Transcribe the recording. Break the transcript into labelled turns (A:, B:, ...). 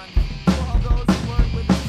A: on. All those who work with us.